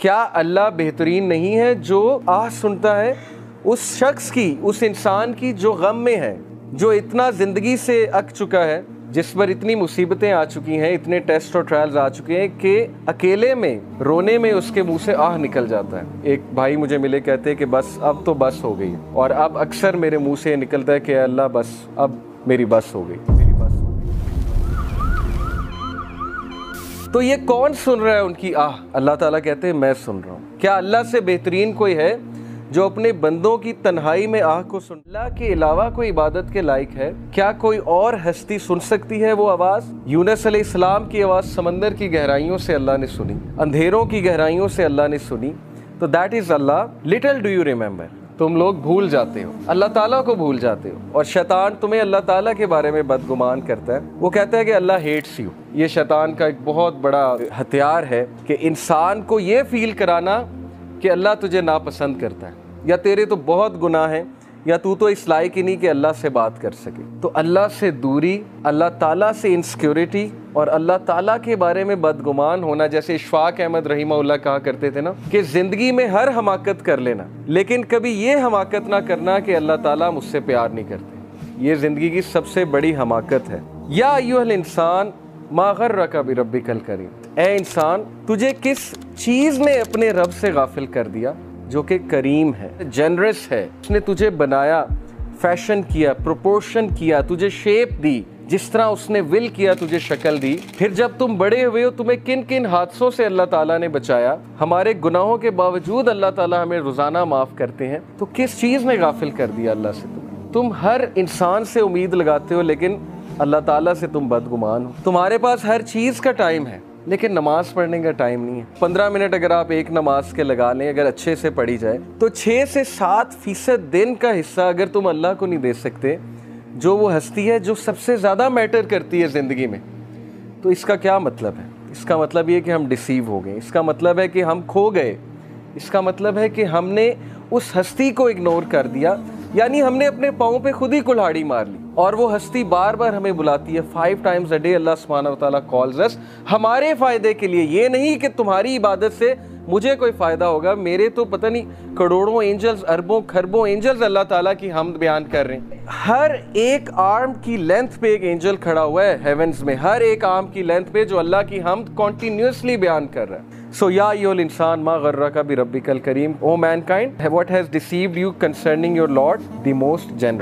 क्या अल्लाह बेहतरीन नहीं है जो आह सुनता है उस शख्स की, उस इंसान की जो गम में है, जो इतना ज़िंदगी से अक चुका है, जिस पर इतनी मुसीबतें आ चुकी हैं, इतने टेस्ट और ट्रायल्स आ चुके हैं कि अकेले में, रोने में उसके मुँह से आह निकल जाता है। एक भाई मुझे मिले, कहते हैं कि बस, अब तो बस हो गई। और अब अक्सर मेरे मुँह से निकलता है कि अल्लाह बस, अब मेरी बस हो गई। तो ये कौन सुन रहा है उनकी? आह, अल्लाह ताला कहते हैं, मैं सुन रहा हूँ। क्या अल्लाह से बेहतरीन कोई है जो अपने बंदों की तन्हाई में आह को सुन अल्लाह के अलावा कोई इबादत के लायक है? क्या कोई और हस्ती सुन सकती है वो आवाज़? यूनस इस्लाम की आवाज़ समंदर की गहराइयों से अल्लाह ने सुनी, अंधेरों की गहराइयों से अल्लाह ने सुनी। तो दैट इज़ अल्लाह। लिटिल डू यू रिमेंबर तुम लोग भूल जाते हो। अल्लाह ताला को भूल जाते हो। और शैतान तुम्हें अल्लाह ताला के बारे में बदगुमान करता है। वो कहता है कि अल्लाह हेट्स यू ये शैतान का एक बहुत बड़ा हथियार है कि इंसान को ये फील कराना कि अल्लाह तुझे नापसंद करता है। या तेरे तो बहुत गुनाह हैं या तू तो इस लायक ही नहीं कि अल्लाह से बात कर सके। तो अल्लाह से दूरी, अल्लाह ताला से इनसिक्योरिटी और अल्लाह ताला के बारे में बदगुमान होना, जैसे इशफाक अहमद रहीमा कहा करते थे ना, कि ज़िंदगी में हर हमाकत कर लेना, लेकिन कभी ये हमाकत ना करना कि अल्लाह ताला मुझसे प्यार नहीं करते। ये ज़िंदगी की सबसे बड़ी हमाकत है। या यूल इंसान मागर रका भी रबी कल करीम। ए इंसान, तुझे किस चीज़ ने अपने रब से गाफिल कर दिया? जो कि करीम है जनरस है। उसने तुझे बनाया फ़ैशन किया प्रोपोर्शन किया, तुझे शेप दी। जिस तरह उसने विल किया, तुझे शक्ल दी। फिर जब तुम बड़े हुए हो, तुम्हें किन किन हादसों से अल्लाह ताला ने बचाया? हमारे गुनाहों के बावजूद अल्लाह ताला हमें रोज़ाना माफ़ करते हैं। तो किस चीज़ ने गाफिल कर दिया अल्लाह से तुम तुम हर इंसान से उम्मीद लगाते हो, लेकिन अल्लाह ताला से तुम बदगुमान हो। तुम्हारे पास हर चीज़ का टाइम है। लेकिन नमाज़ पढ़ने का टाइम नहीं है। पंद्रह मिनट अगर आप एक नमाज़ के लगा लें, अगर अच्छे से पढ़ी जाए तो छः से सात फ़ीसद दिन का हिस्सा अगर तुम अल्लाह को नहीं दे सकते, जो वो हस्ती है, जो सबसे ज़्यादा मैटर करती है ज़िंदगी में तो इसका क्या मतलब है? इसका मतलब ये कि हम डिसीव हो गए। इसका मतलब है कि हम खो गए। इसका मतलब है कि हमने उस हस्ती को इग्नोर कर दिया, यानी हमने अपने पाँव पे खुद ही कुल्हाड़ी मार ली। और वो हस्ती बार बार हमें बुलाती है। फाइव टाइम्स अ डे अल्लाह सुबहाना ताला कॉल्स अस हमारे फ़ायदे के लिए ये नहीं कि तुम्हारी इबादत से मुझे कोई फ़ायदा होगा। मेरे तो पता नहीं करोड़ों एंजल्स अरबों खरबों एंजल्स अल्लाह ताला की हम बयान कर रहे हैं। हर एक आर्म की लेंथ पे एक एंजल खड़ा हुआ है हेवंस में। हर एक आर्म की लेंथ पे जो अल्लाह की हम कॉन्टीन्यूसली बयान कर रहा है। So, Ya Yol Insan Ma Gharraka Bi Rabbikal Kareem, O mankind, what has deceived you concerning your Lord, the most generous.